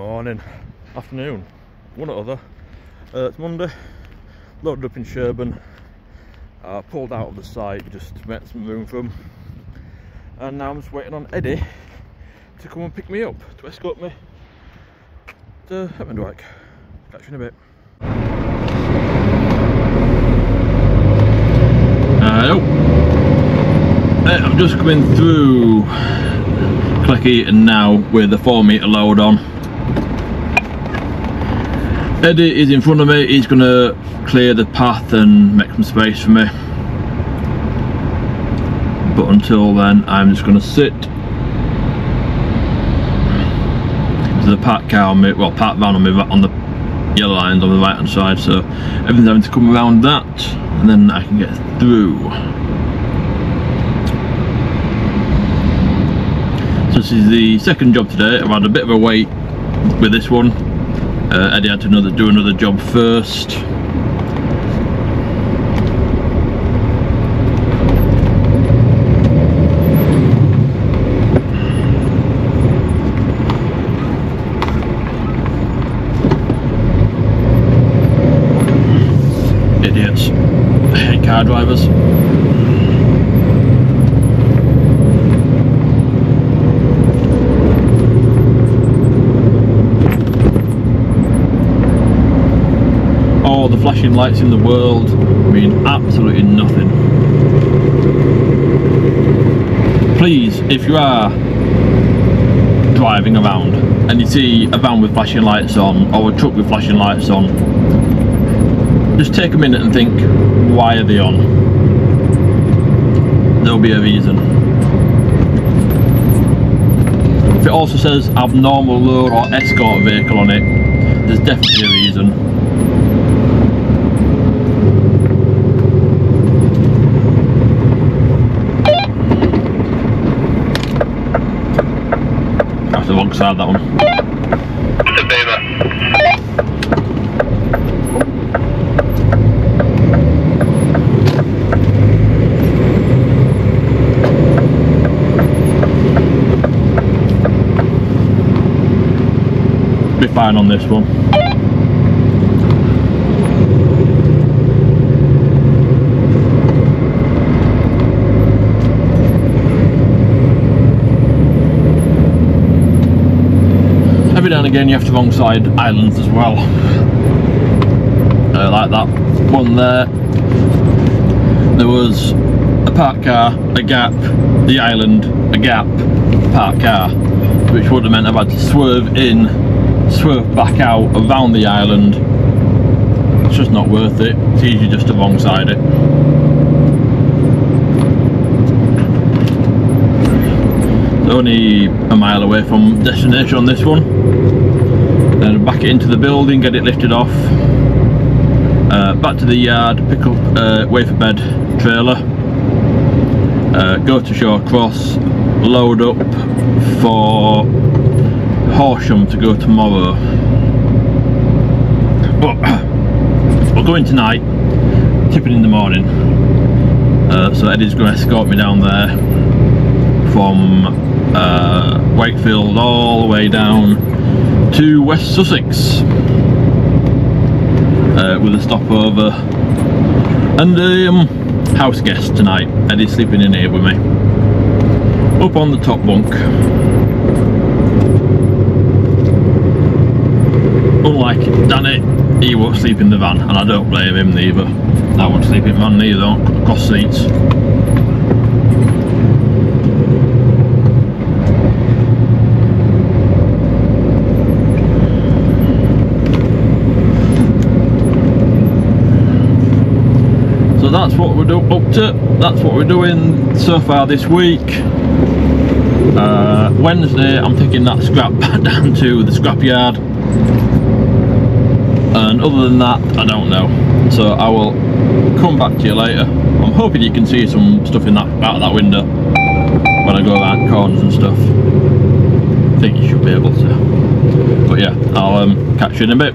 morning, afternoon, one or other. Uh, it's Monday, loaded up in Sherburn. I pulled out of the site just to make some room for them. And now I'm just waiting on Eddie to come and pick me up, to escort me to Heckmondwike. Catch you in a bit. Hello. Uh, I'm just coming through Cleckheaton now with the 4 metre load on. Eddie is in front of me, he's going to clear the path and make some space for me. But until then, I'm just going to sit. There's a park car on me, well, park van on me on the yellow lines on the right hand side, so everything's having to come around that, and then I can get through. So this is the second job today. I've had a bit of a wait with this one. Uh, Eddie had to another, do another job first. Idiots. I hate car drivers. The flashing lights in the world mean absolutely nothing. Please, if you are driving around and you see a van with flashing lights on or a truck with flashing lights on, just take a minute and think, why are they on? There'll be a reason. If it also says abnormal load or escort vehicle on it, there's definitely a reason. The that one. It's a beaver. Be fine on this one. Again you have to wrong side islands as well. Uh, like that one there. There was a park car, a gap, the island, a gap, park car. Which would have meant I've had to swerve in, swerve back out around the island. It's just not worth it. It's easy just to wrong side it. Only a mile away from destination on this one. Back it into the building, get it lifted off. Uh, back to the yard, pick up uh, wafer bed trailer. Uh, go to Shaw Cross, load up for Horsham to go tomorrow. But we're going tonight, tipping in the morning. Uh, so Eddie's going to escort me down there from uh, Wakefield all the way down to West Sussex uh, with a stopover and a um, house guest tonight. Eddie's sleeping in here with me up on the top bunk. Unlike Danny, he won't sleep in the van and I don't blame him neither. I won't sleep in the van neither, I'll across seats. That's what we're up to. That's what we're doing so far this week. Uh, Wednesday, I'm taking that scrap back down to the scrapyard. And other than that, I don't know. So I will come back to you later. I'm hoping you can see some stuff in that out of that window when I go around corners and stuff. I think you should be able to. But yeah, I'll um, catch you in a bit.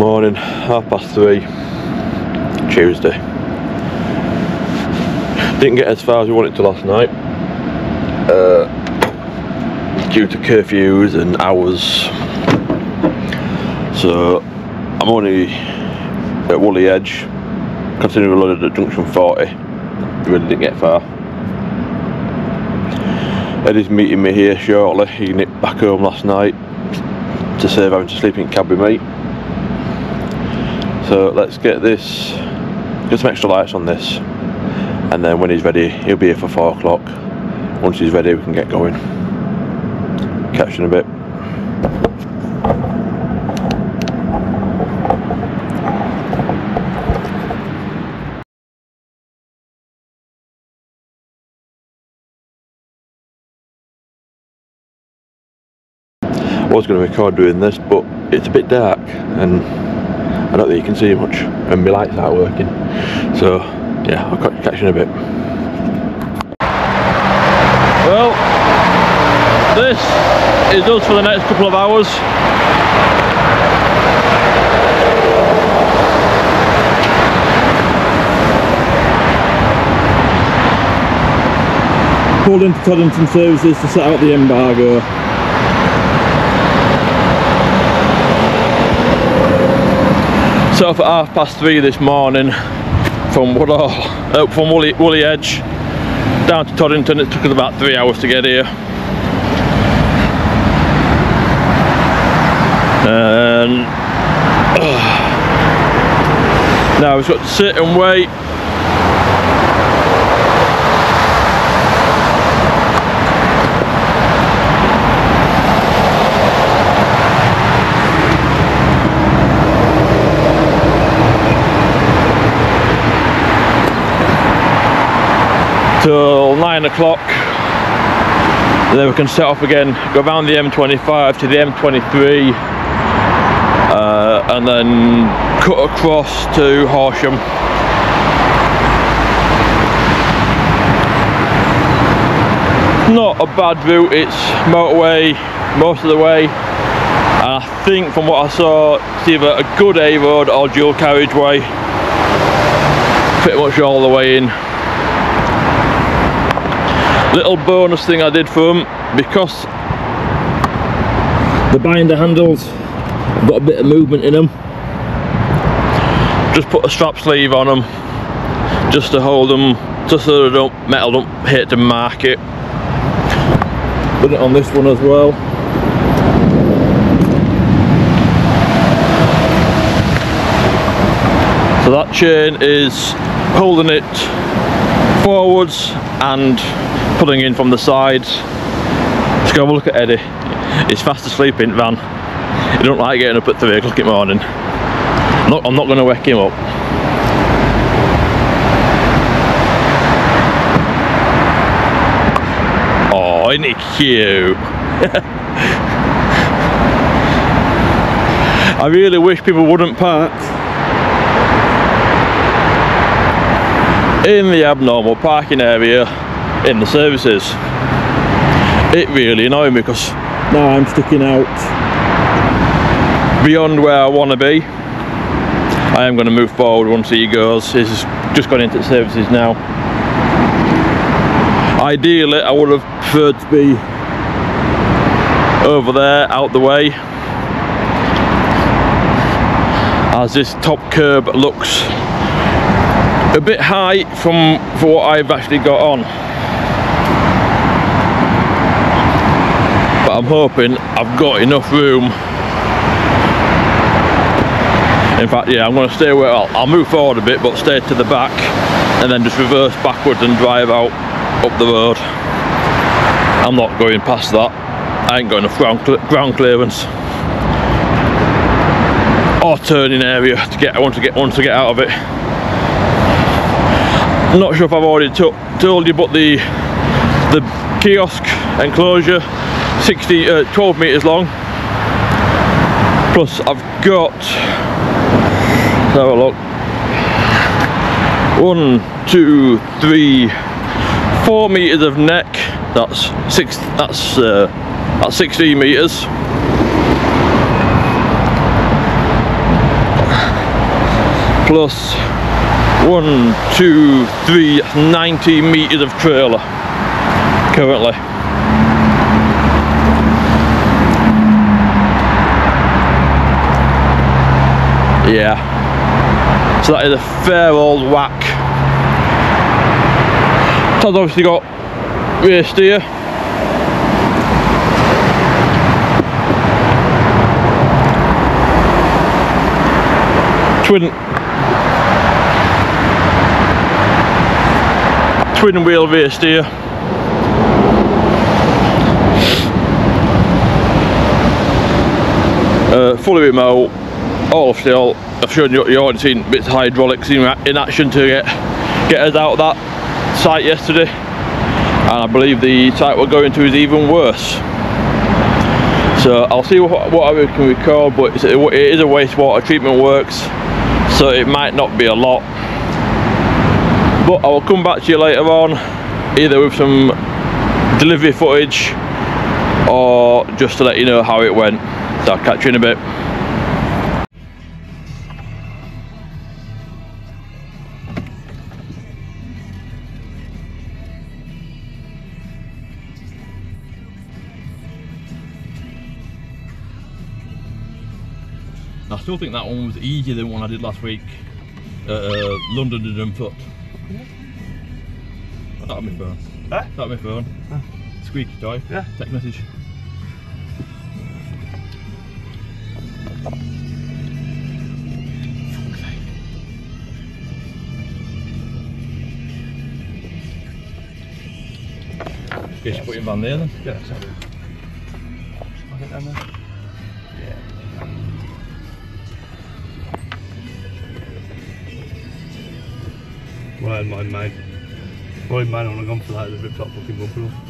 Morning, half past three, Tuesday. Didn't get as far as we wanted to last night. Uh, due to curfews and hours. So I'm only at Woolley Edge, continuing loaded at junction 40. Really didn't get far. Eddie's meeting me here shortly. He nipped back home last night to save having to sleep in cab with me. So let's get this, get some extra lights on this, and then when he's ready, he'll be here for four o'clock. Once he's ready, we can get going. Catch in a bit. I was going to record doing this, but it's a bit dark and I don't think you can see much and my lights aren't working. So yeah, I'll catch you in a bit. Well, this is us for the next couple of hours. Pulled into Toddington Services to set out the embargo. Set off at half past three this morning from Woodall, uh, from Woolley Edge down to Toddington. It took us about three hours to get here. And uh, now we've got to sit and wait. Till nine o'clock. Then we can set off again go around the M25 to the M23 uh, and then cut across to Horsham. Not a bad route it's motorway most of the way. And I think from what I saw it's either a good A road or dual carriageway. Pretty much all the way in little bonus thing I did for them because the binder handles have got a bit of movement in them just put a strap sleeve on them just to hold them just so they don't metal don't hit the market. put it on this one as well so that chain is holding it forwards and pulling in from the sides. Let's go have a look at Eddie. He's fast asleep in van. He don't like getting up at 3 o'clock in the morning. I'm not, I'm not going to wake him up. Oh, isn't he cute? I really wish people wouldn't park in the abnormal parking area in the services. It really annoyed me because now I'm sticking out beyond where I want to be. I am going to move forward once he goes. He's just gone into the services now. Ideally, I would have preferred to be over there, out the way. As this top curb looks a bit high from for what I've actually got on. I'm hoping I've got enough room. In fact yeah I'm going to stay where I'll, I'll move forward a bit but stay to the back and then just reverse backwards and drive out up the road. I'm not going past that. I ain't got enough ground, ground clearance. Or turning area to get I want to get want to get out of it. I'm not sure if I've already told you but the the kiosk enclosure 60 uh, 12 meters long. Plus I've got have a look. One two three four meters of neck. That's six that's uh, that's 16 meters. Plus one, two, three, 90 meters of trailer currently. Yeah. So that is a fair old whack. Todd's obviously got rear steer. Twin twin wheel rear steer. Uh, fully remote, still. I've shown you, you already seen bits of hydraulics in, in action to get, get us out of that site yesterday. And I believe the site we're going to is even worse. So I'll see what, what I can record, but it's, it is a wastewater treatment works, so it might not be a lot. But I will come back to you later on, either with some delivery footage or just to let you know how it went. So I'll catch you in a bit. I still think that one was easier than one I did last week at uh, London to Dunfoot. That'll my phone. Huh? That'll my phone. Squeaky toy. Yeah. Text message. Guess you put your van there then. Yeah, Had mine made. Well, I had on a gone for that, the ripped top fucking bumper off.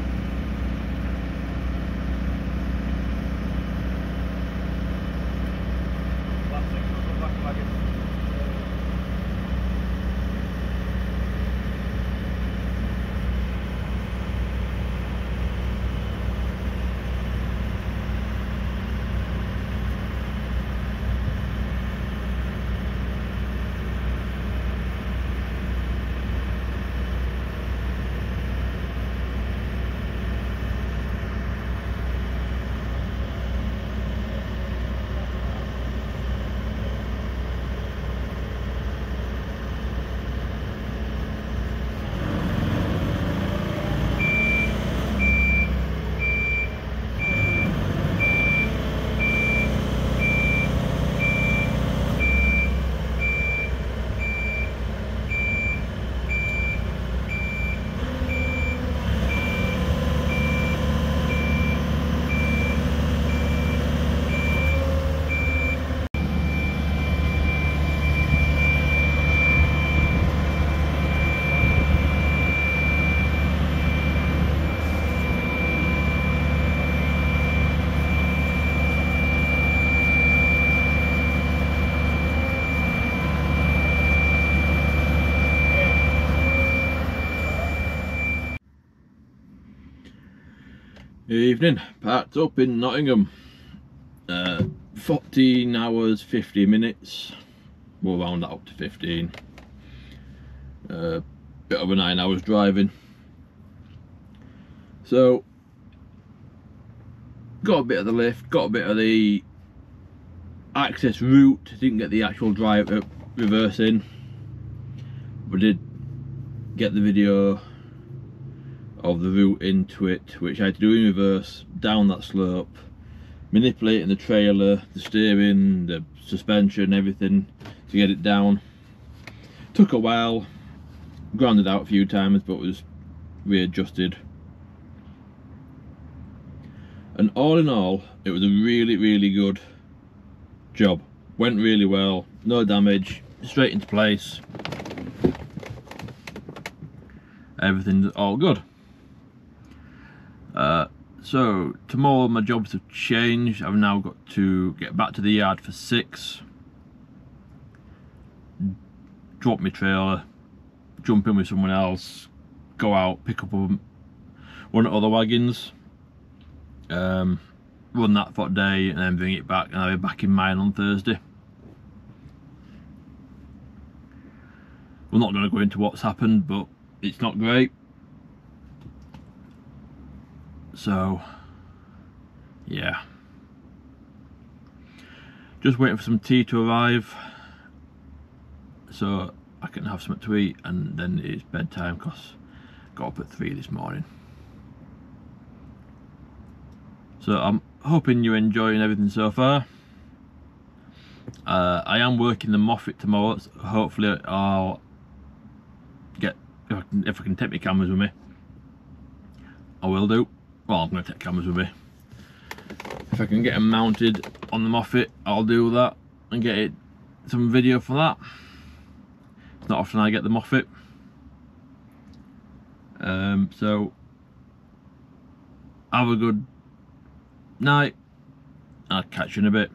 Evening, packed up in Nottingham. Uh, 14 hours 50 minutes. We'll round that up to 15 uh, bit over nine hours driving. So got a bit of the lift got a bit of the access route. Didn't get the actual drive uh, reverse but did get the video of the route into it which I had to do in reverse down that slope manipulating the trailer the steering the suspension everything to get it down. Took a while grounded out a few times but was readjusted. And all in all it was a really really good job. Went really well no damage straight into place. Everything's all good uh, so tomorrow my jobs have changed. I've now got to get back to the yard for six. Drop my trailer. Jump in with someone else. Go out pick up one of the other wagons. Um, run that for a day and then bring it back and I'll be back in mine on Thursday. We're not going to go into what's happened but it's not great so yeah. Just waiting for some tea to arrive so I can have something to eat and then it's bedtime because got up at 3 this morning. So I'm hoping you're enjoying everything so far. Uh, I am working the Moffat tomorrow so hopefully I'll get if I, can, if I can take my cameras with me. I will do well I'm going to take cameras with me. If I can get them mounted on the Moffat I'll do that and get it some video for that. It's not often I get the Moffat. Um, so have a good night. I'll catch you in a bit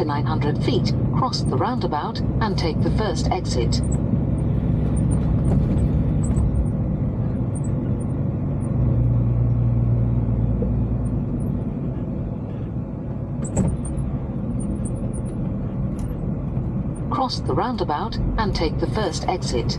After 900 feet, cross the roundabout and take the first exit. Cross the roundabout and take the first exit.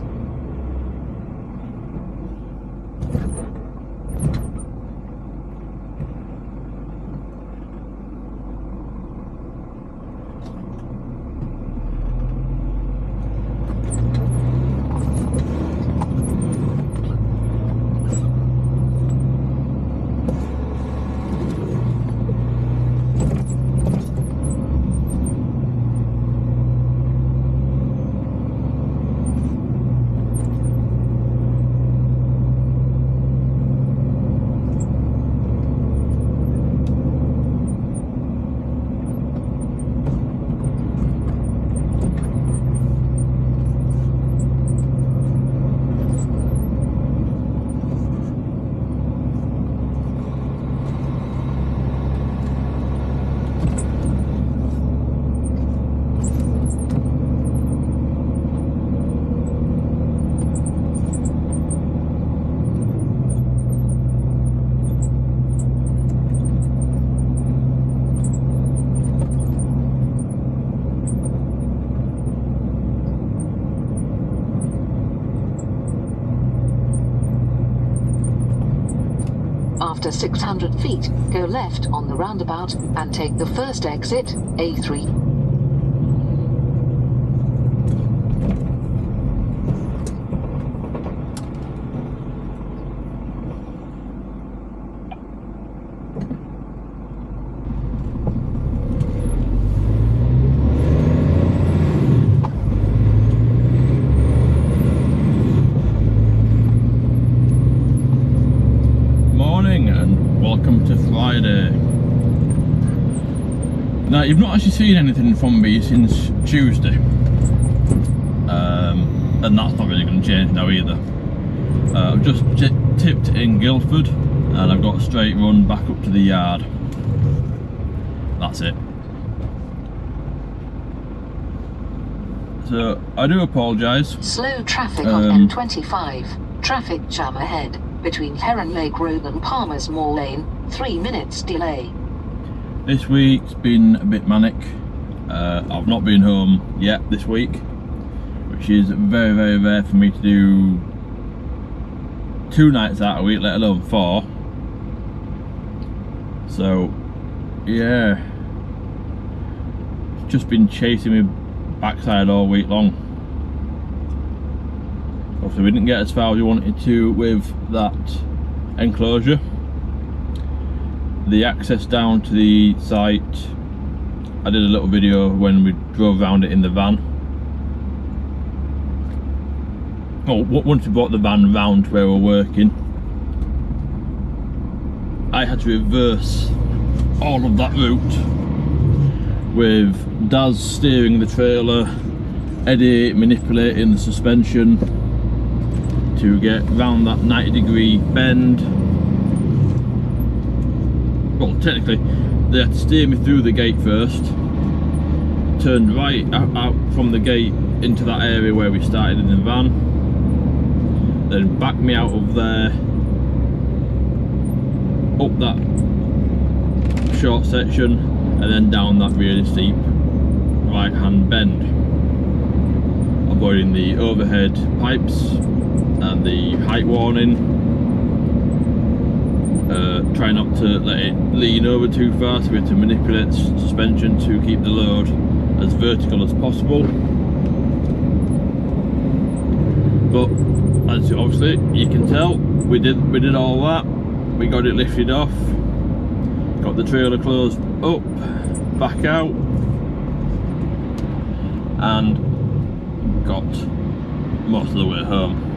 After 600 feet, go left on the roundabout and take the first exit, A3. welcome to Friday. Now, you've not actually seen anything from me since Tuesday. Um, and that's not really going to change now either. Uh, I've just tipped in Guildford and I've got a straight run back up to the yard. That's it. So, I do apologise. Slow traffic Um, on M25. Traffic jam ahead between Heron Lake Road and Palmer's Mall Lane. Three minutes delay. This week's been a bit manic. Uh, I've not been home yet this week, which is very, very rare for me to do two nights out a week, let alone four. So, yeah, it's just been chasing me backside all week long. Obviously, we didn't get as far as we wanted to with that enclosure the access down to the site. I did a little video when we drove around it in the van. Oh once we brought the van round where we're working I had to reverse all of that route with Daz steering the trailer Eddie manipulating the suspension to get round that 90 degree bend well technically they had to steer me through the gate first turned right out, from the gate into that area where we started in the van then back me out of there up that short section and then down that really steep right hand bend avoiding the overhead pipes and the height warning try not to let it lean over too far so we have to manipulate suspension to keep the load as vertical as possible. But as you obviously you can tell we did we did all that. We got it lifted off. Got the trailer closed up back out and got most of the way home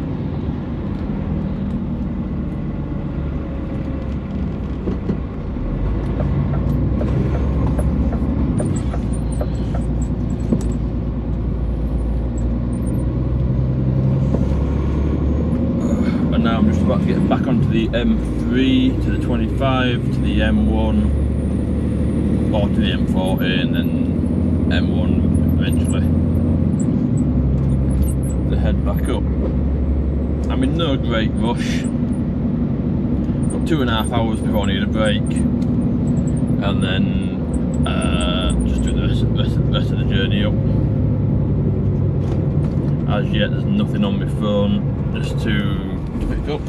and now I'm just about to get back onto the M3 to the 25 to the M1 or to the M40 and then M1 eventually. To head back up. I'm in no great rush. Got two and a half hours before I need a break. And then uh, just do the rest, rest, rest of the journey up. As yet there's nothing on my phone. Just to pick up.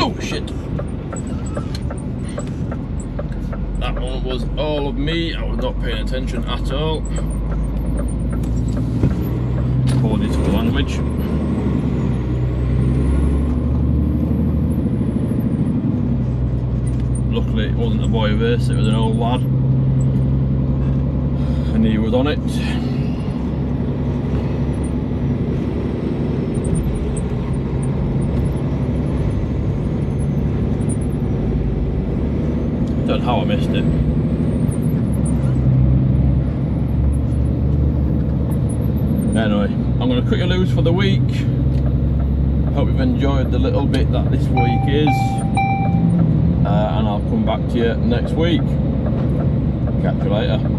Oh shit! That one was all of me, I was not paying attention at all. Apologies for the language. Luckily it wasn't a boy race, it was an old lad. And he was on it. Don't know how I missed it. Anyway, I'm going to cut you loose for the week. Hope you've enjoyed the little bit that this week is. Uh, and I'll come back to you next week. Catch you later.